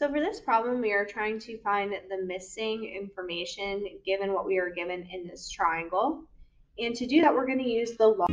So for this problem, we are trying to find the missing information given what we are given in this triangle. And to do that, we're going to use the law.